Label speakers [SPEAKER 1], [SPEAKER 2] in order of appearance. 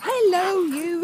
[SPEAKER 1] Hello, you.